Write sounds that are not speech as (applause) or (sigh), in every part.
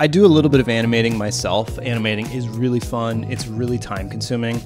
I do a little bit of animating myself. Animating is really fun. It's really time consuming.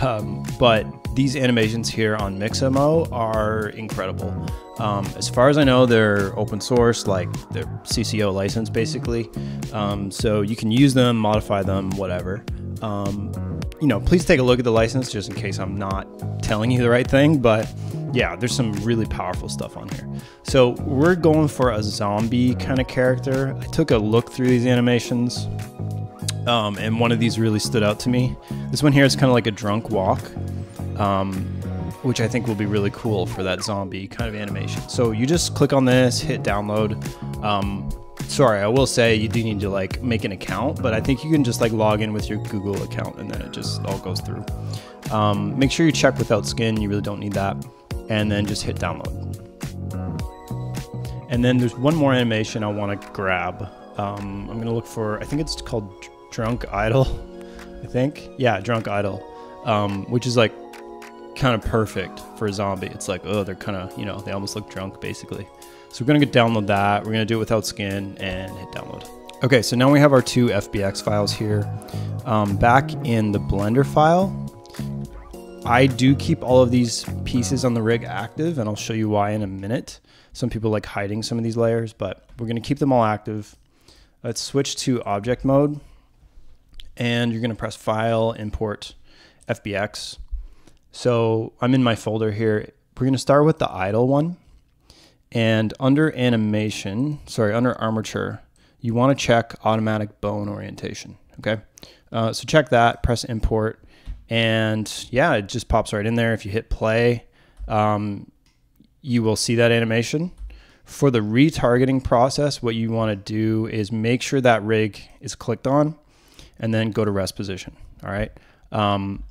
Um, but these animations here on Mixamo are incredible. Um, as far as I know, they're open source, like they're CC0 license basically. Um, so you can use them, modify them, whatever. Um, you know, please take a look at the license just in case I'm not telling you the right thing. But yeah, there's some really powerful stuff on here. So we're going for a zombie kind of character. I took a look through these animations, um, and one of these really stood out to me. This one here is kind of like a drunk walk, um, which I think will be really cool for that zombie kind of animation. So you just click on this, hit download. Um, sorry, I will say you do need to like make an account, but I think you can just like log in with your Google account and then it just all goes through. Um, make sure you check without skin. You really don't need that and then just hit download. And then there's one more animation I want to grab. Um, I'm going to look for, I think it's called Drunk Idle. I think. Yeah, Drunk Idle, um, which is like kind of perfect for a zombie. It's like, oh, they're kind of, you know, they almost look drunk basically. So we're going to download that. We're going to do it without skin and hit download. Okay, so now we have our two FBX files here. Um, back in the Blender file, I do keep all of these pieces on the rig active, and I'll show you why in a minute. Some people like hiding some of these layers, but we're going to keep them all active. Let's switch to object mode, and you're going to press File, Import, FBX. So I'm in my folder here. We're going to start with the idle one. And under animation, sorry, under armature, you want to check automatic bone orientation. Okay. Uh, so check that, press import, and yeah, it just pops right in there. If you hit play, um, you will see that animation. For the retargeting process, what you want to do is make sure that rig is clicked on and then go to rest position. All right. Um,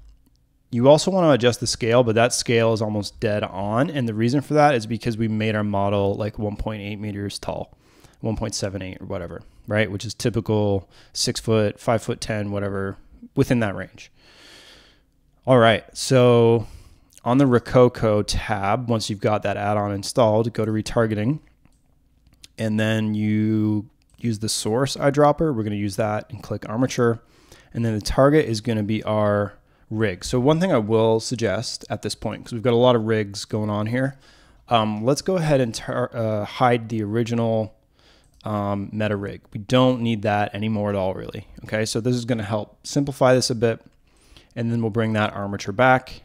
you also want to adjust the scale, but that scale is almost dead on. And the reason for that is because we made our model like 1.8 meters tall, 1.78 or whatever, right? Which is typical six foot, five foot 10, whatever, within that range. All right, so on the Rokoko tab, once you've got that add-on installed, go to retargeting, and then you use the source eyedropper. We're going to use that and click armature, and then the target is going to be our rig. So one thing I will suggest at this point, because we've got a lot of rigs going on here, um, let's go ahead and uh, hide the original um, meta rig. We don't need that anymore at all, really. Okay, so this is going to help simplify this a bit and then we'll bring that armature back.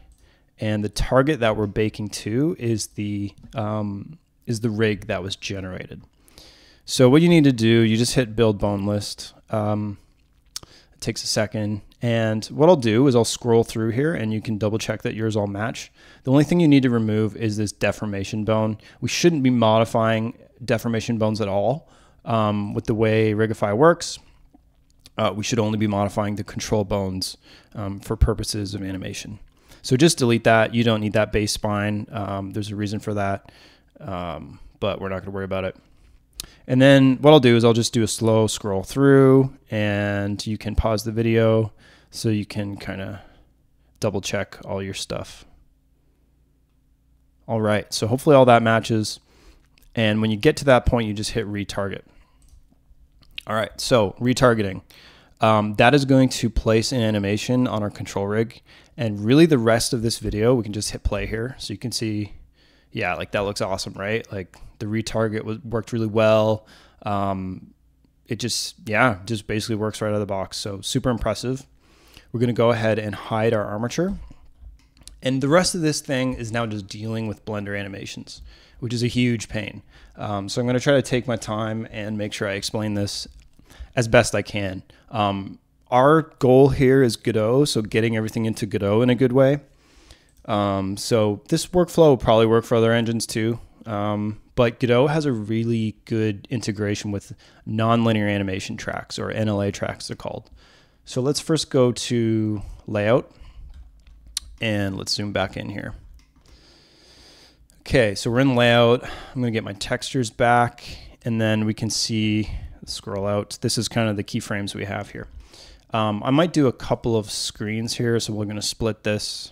And the target that we're baking to is the um, is the rig that was generated. So what you need to do, you just hit build bone list. Um, it takes a second. And what I'll do is I'll scroll through here and you can double check that yours all match. The only thing you need to remove is this deformation bone. We shouldn't be modifying deformation bones at all um, with the way Rigify works uh, we should only be modifying the control bones um, for purposes of animation. So just delete that. You don't need that base spine. Um, there's a reason for that, um, but we're not going to worry about it. And then what I'll do is I'll just do a slow scroll through and you can pause the video so you can kind of double check all your stuff. All right, so hopefully all that matches. And when you get to that point, you just hit retarget. All right, so retargeting. Um, that is going to place an animation on our control rig. And really the rest of this video, we can just hit play here. So you can see, yeah, like that looks awesome, right? Like the retarget was, worked really well. Um, it just, yeah, just basically works right out of the box. So super impressive. We're gonna go ahead and hide our armature. And the rest of this thing is now just dealing with Blender animations, which is a huge pain. Um, so I'm going to try to take my time and make sure I explain this as best I can. Um, our goal here is Godot, so getting everything into Godot in a good way. Um, so this workflow will probably work for other engines too. Um, but Godot has a really good integration with nonlinear animation tracks or NLA tracks they're called. So let's first go to layout and let's zoom back in here. Okay, so we're in layout. I'm gonna get my textures back and then we can see, scroll out. This is kind of the keyframes we have here. Um, I might do a couple of screens here. So we're gonna split this.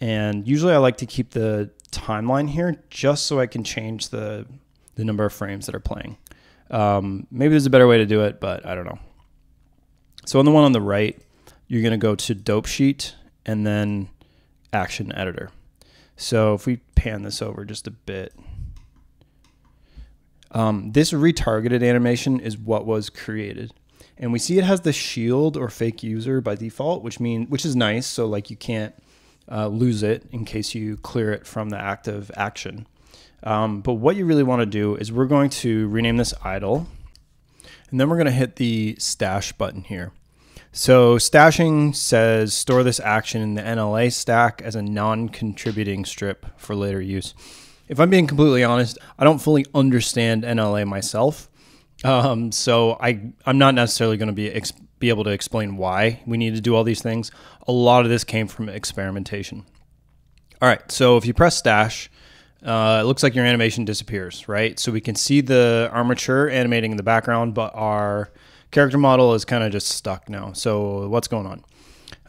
And usually I like to keep the timeline here just so I can change the, the number of frames that are playing. Um, maybe there's a better way to do it, but I don't know. So on the one on the right, you're going to go to dope sheet and then action editor. So if we pan this over just a bit, um, this retargeted animation is what was created. And we see it has the shield or fake user by default, which mean which is nice. So like you can't uh, lose it in case you clear it from the active action. Um, but what you really want to do is we're going to rename this idle, and then we're going to hit the stash button here. So stashing says store this action in the NLA stack as a non-contributing strip for later use. If I'm being completely honest, I don't fully understand NLA myself. Um, so I I'm not necessarily going to be be able to explain why we need to do all these things. A lot of this came from experimentation. All right, so if you press stash, uh, it looks like your animation disappears, right? So we can see the armature animating in the background, but our character model is kind of just stuck now. So what's going on?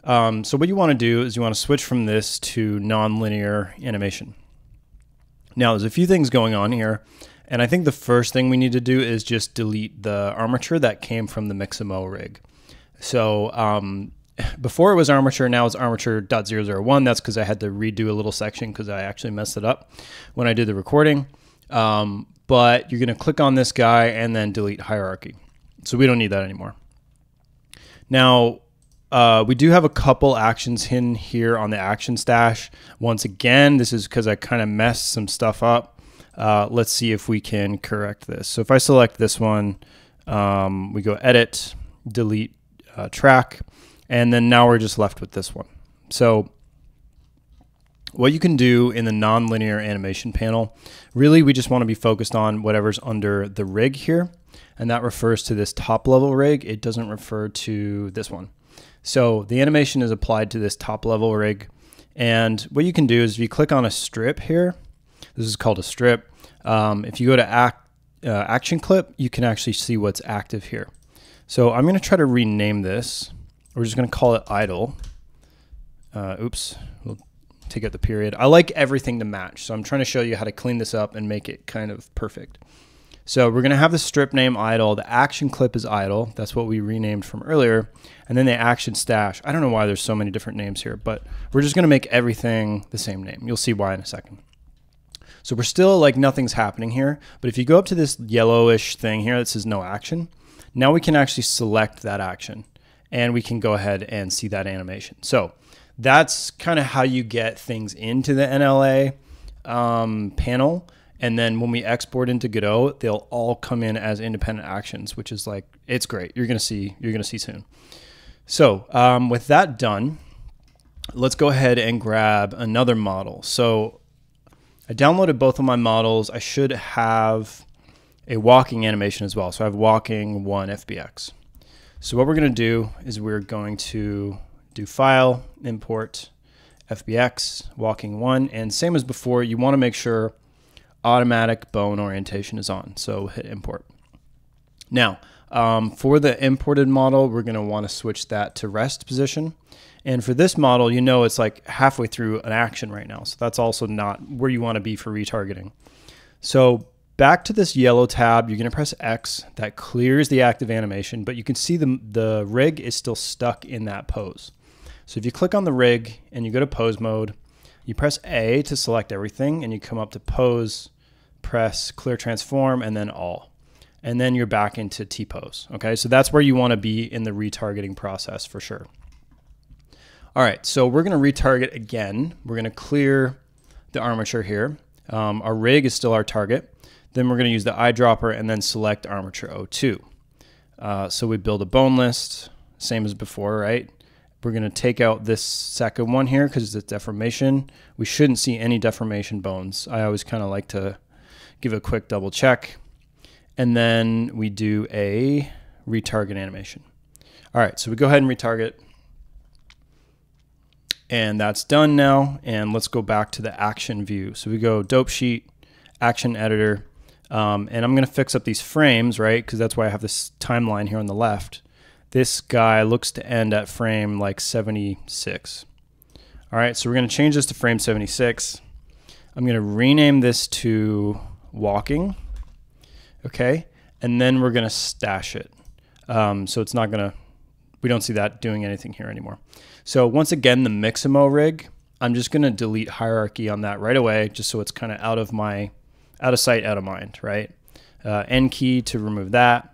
Um, so what you want to do is you want to switch from this to nonlinear animation. Now there's a few things going on here. And I think the first thing we need to do is just delete the armature that came from the Mixamo rig. So um, before it was armature, now it's armature.001. That's because I had to redo a little section because I actually messed it up when I did the recording. Um, but you're going to click on this guy and then delete hierarchy. So we don't need that anymore. Now, uh, we do have a couple actions hidden here on the action stash. Once again, this is because I kind of messed some stuff up. Uh, let's see if we can correct this. So if I select this one, um, we go edit, delete uh, track, and then now we're just left with this one. So what you can do in the nonlinear animation panel, really we just want to be focused on whatever's under the rig here. And that refers to this top level rig. It doesn't refer to this one. So the animation is applied to this top level rig. And what you can do is if you click on a strip here, this is called a strip. Um, if you go to act, uh, action clip, you can actually see what's active here. So I'm going to try to rename this. We're just going to call it idle. Uh, oops, we'll take out the period. I like everything to match. So I'm trying to show you how to clean this up and make it kind of perfect. So we're going to have the strip name idle. The action clip is idle. That's what we renamed from earlier. And then the action stash. I don't know why there's so many different names here, but we're just going to make everything the same name. You'll see why in a second. So we're still like nothing's happening here. But if you go up to this yellowish thing here that says no action, now we can actually select that action and we can go ahead and see that animation. So that's kind of how you get things into the NLA um, panel. And then when we export into Godot, they'll all come in as independent actions, which is like it's great. You're gonna see you're gonna see soon. So um, with that done, let's go ahead and grab another model. So I downloaded both of my models. I should have a walking animation as well. So I have walking one FBX. So what we're gonna do is we're going to do file, import, FBX, walking one, and same as before, you wanna make sure automatic bone orientation is on. So hit import. Now, um, for the imported model, we're going to want to switch that to rest position. And for this model, you know it's like halfway through an action right now. So that's also not where you want to be for retargeting. So back to this yellow tab, you're going to press X. That clears the active animation, but you can see the, the rig is still stuck in that pose. So if you click on the rig and you go to pose mode, you press A to select everything and you come up to pose, press clear transform and then all. And then you're back into T-pose. Okay, so that's where you want to be in the retargeting process for sure. All right, so we're going to retarget again. We're going to clear the armature here. Um, our rig is still our target. Then we're going to use the eyedropper and then select armature 02. Uh, so we build a bone list, same as before, right? We're going to take out this second one here because it's a deformation. We shouldn't see any deformation bones. I always kind of like to give a quick double check. And then we do a retarget animation. All right, so we go ahead and retarget. And that's done now. And let's go back to the action view. So we go dope sheet, action editor. Um, and I'm going to fix up these frames, right? Because that's why I have this timeline here on the left. This guy looks to end at frame like 76. All right, so we're going to change this to frame 76. I'm going to rename this to walking. Okay, and then we're going to stash it. Um, so it's not going to, we don't see that doing anything here anymore. So once again, the Mixamo rig, I'm just going to delete hierarchy on that right away, just so it's kind of out of my, out of sight, out of mind, right? Uh, N key to remove that.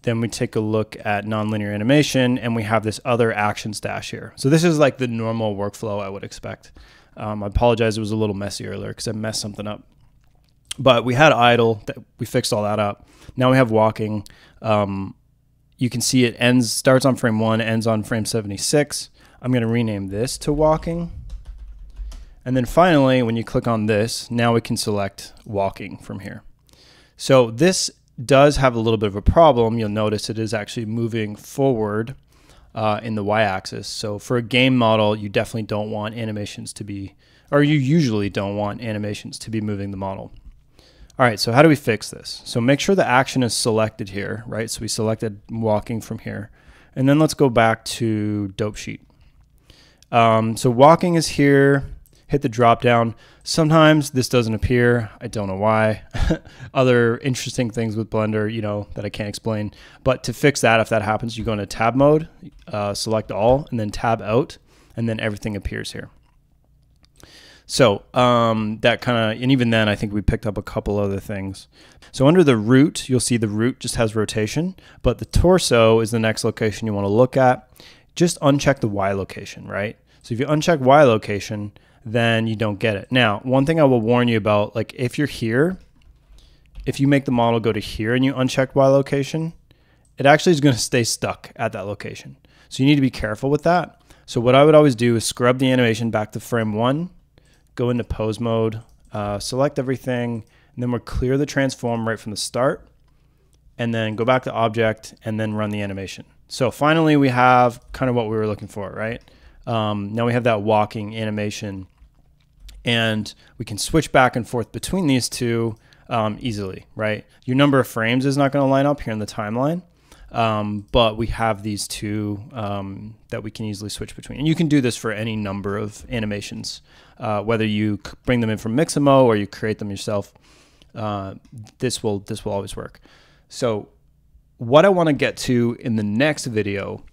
Then we take a look at nonlinear animation and we have this other action stash here. So this is like the normal workflow I would expect. Um, I apologize, it was a little messy earlier because I messed something up. But we had idle, that we fixed all that up. Now we have walking. Um, you can see it ends, starts on frame one, ends on frame 76. I'm going to rename this to walking. And then finally, when you click on this, now we can select walking from here. So this does have a little bit of a problem. You'll notice it is actually moving forward uh, in the y-axis. So for a game model, you definitely don't want animations to be, or you usually don't want animations to be moving the model. All right, so how do we fix this? So make sure the action is selected here, right? So we selected walking from here. And then let's go back to dope sheet. Um, so walking is here, hit the drop down. Sometimes this doesn't appear. I don't know why. (laughs) Other interesting things with Blender, you know, that I can't explain. But to fix that, if that happens, you go into tab mode, uh, select all, and then tab out, and then everything appears here. So um, that kind of, and even then, I think we picked up a couple other things. So under the root, you'll see the root just has rotation, but the torso is the next location you want to look at. Just uncheck the Y location, right? So if you uncheck Y location, then you don't get it. Now, one thing I will warn you about, like if you're here, if you make the model go to here and you uncheck Y location, it actually is going to stay stuck at that location. So you need to be careful with that. So what I would always do is scrub the animation back to frame one, go into pose mode, uh, select everything, and then we'll clear the transform right from the start, and then go back to object and then run the animation. So finally we have kind of what we were looking for, right? Um, now we have that walking animation and we can switch back and forth between these two um, easily, right? Your number of frames is not going to line up here in the timeline, um, but we have these two um, that we can easily switch between. And you can do this for any number of animations, uh, whether you bring them in from Mixamo or you create them yourself. Uh, this will this will always work. So, what I want to get to in the next video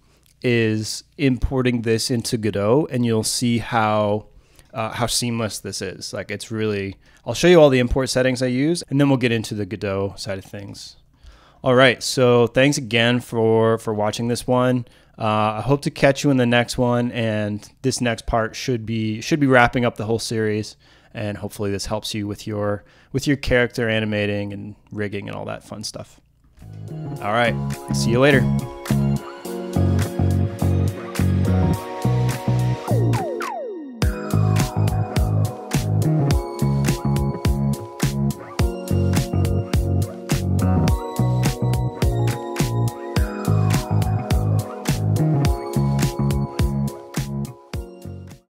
is importing this into Godot, and you'll see how uh, how seamless this is. Like it's really. I'll show you all the import settings I use, and then we'll get into the Godot side of things. All right, so thanks again for for watching this one. Uh, I hope to catch you in the next one, and this next part should be should be wrapping up the whole series, and hopefully this helps you with your with your character animating and rigging and all that fun stuff. All right, see you later.